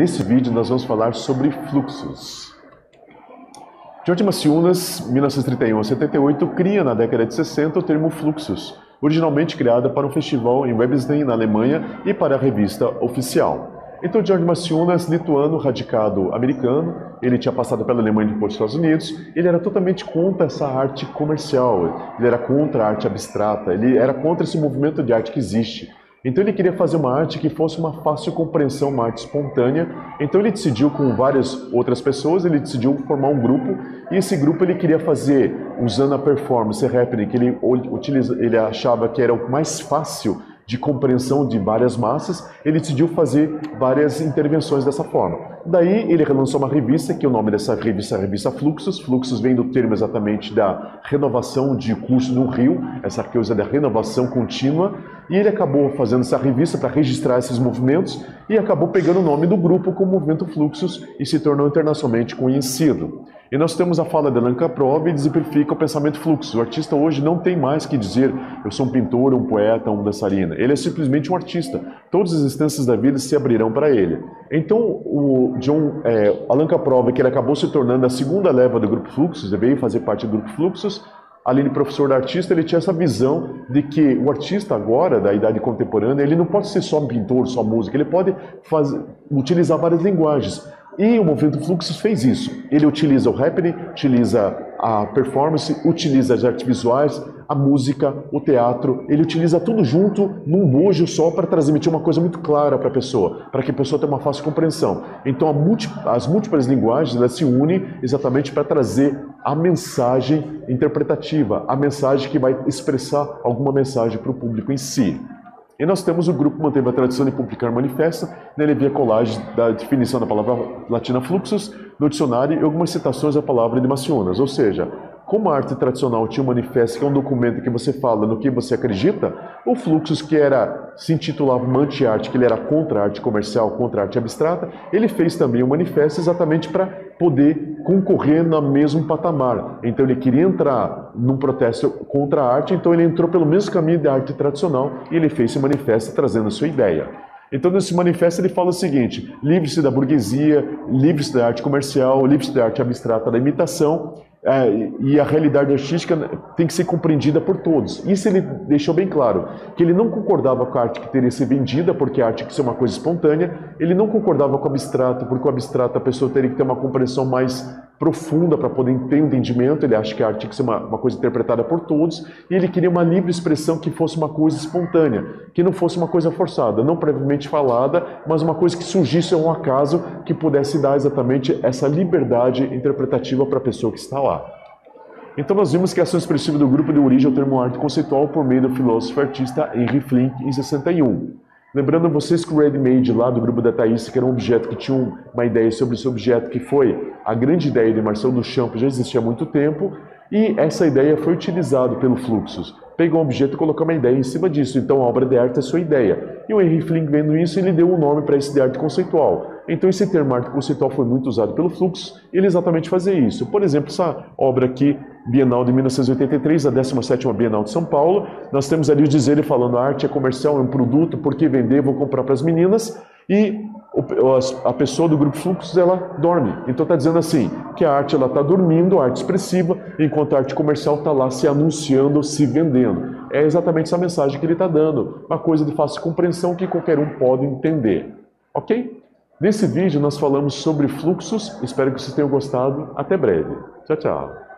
Nesse vídeo nós vamos falar sobre fluxos. George Maciunas, 1931 a 78, cria na década de 60 o termo fluxos, originalmente criada para um festival em Websden, na Alemanha, e para a revista Oficial. Então, George Maciunas, lituano, radicado americano, ele tinha passado pela Alemanha e depois dos Estados Unidos, ele era totalmente contra essa arte comercial, ele era contra a arte abstrata, ele era contra esse movimento de arte que existe. Então ele queria fazer uma arte que fosse uma fácil compreensão, uma arte espontânea. Então ele decidiu com várias outras pessoas, ele decidiu formar um grupo e esse grupo ele queria fazer usando a performance happening que ele utiliza, ele achava que era o mais fácil de compreensão de várias massas, ele decidiu fazer várias intervenções dessa forma. Daí ele lançou uma revista, que o nome dessa revista é a revista Fluxos. Fluxos vem do termo exatamente da renovação de curso no rio, essa coisa da renovação contínua. E ele acabou fazendo essa revista para registrar esses movimentos e acabou pegando o nome do grupo como Movimento Fluxos e se tornou internacionalmente conhecido. E nós temos a fala de Alan Kaprov e exemplifica o pensamento fluxo. O artista hoje não tem mais que dizer eu sou um pintor, um poeta, um dançarina. Ele é simplesmente um artista. Todas as instâncias da vida se abrirão para ele. Então, o John é, Alan Kaprov, que ele acabou se tornando a segunda leva do grupo Fluxos, ele veio fazer parte do grupo Fluxos, além de professor de artista, ele tinha essa visão de que o artista agora, da idade contemporânea, ele não pode ser só pintor, só música, ele pode fazer, utilizar várias linguagens. E o movimento Fluxos fez isso. Ele utiliza o happening, utiliza a performance, utiliza as artes visuais, a música, o teatro. Ele utiliza tudo junto num bojo só para transmitir uma coisa muito clara para a pessoa, para que a pessoa tenha uma fácil compreensão. Então múlti as múltiplas linguagens elas se unem exatamente para trazer a mensagem interpretativa, a mensagem que vai expressar alguma mensagem para o público em si. E nós temos o grupo manteve a tradição de publicar manifesto, nele havia colagem da definição da palavra latina fluxus no dicionário e algumas citações da palavra de Macionas, ou seja, como a arte tradicional tinha um manifesto, que é um documento que você fala no que você acredita, o Fluxus, que era se intitulava anti-arte, que ele era contra a arte comercial, contra a arte abstrata, ele fez também um manifesto exatamente para poder concorrer no mesmo patamar. Então ele queria entrar num protesto contra a arte, então ele entrou pelo mesmo caminho da arte tradicional e ele fez esse manifesto trazendo a sua ideia. Então, nesse manifesto, ele fala o seguinte: livre-se da burguesia, livre-se da arte comercial, livre-se da arte abstrata da imitação, é, e a realidade artística tem que ser compreendida por todos. Isso ele deixou bem claro, que ele não concordava com a arte que teria que ser vendida, porque a arte tem que ser uma coisa espontânea, ele não concordava com o abstrato, porque o abstrato a pessoa teria que ter uma compreensão mais profunda para poder ter entendimento, ele acha que a arte tinha que ser uma, uma, coisa interpretada por todos, e ele queria uma livre expressão que fosse uma coisa espontânea, que não fosse uma coisa forçada, não previamente falada, mas uma coisa que surgisse a um acaso, que pudesse dar exatamente essa liberdade interpretativa para a pessoa que está lá. Então nós vimos que a ação expressiva do grupo deu origem ao termo arte conceitual por meio do filósofo artista Henry Flink em 61. Lembrando vocês que o Ready-Made lá do grupo da Thaís, que era um objeto que tinha uma ideia sobre esse objeto, que foi a grande ideia de Marcel Duchamp, já existia há muito tempo, e essa ideia foi utilizada pelo Fluxus. Pegou um objeto e colocou uma ideia em cima disso. Então a obra de arte é sua ideia. E o Henry Flink, vendo isso, ele deu um nome para esse de arte conceitual. Então esse termo arte conceitual foi muito usado pelo Fluxus, ele exatamente fazia isso. Por exemplo, essa obra aqui, Bienal de 1983, a 17ª Bienal de São Paulo. Nós temos ali o dizer ele falando arte é comercial, é um produto, por que vender, vou comprar para as meninas. E a pessoa do grupo Fluxos, ela dorme. Então está dizendo assim, que a arte ela está dormindo, a arte expressiva, enquanto a arte comercial está lá se anunciando, se vendendo. É exatamente essa mensagem que ele está dando. Uma coisa de fácil compreensão que qualquer um pode entender. Ok? Nesse vídeo nós falamos sobre fluxos. Espero que vocês tenham gostado. Até breve. Tchau, tchau.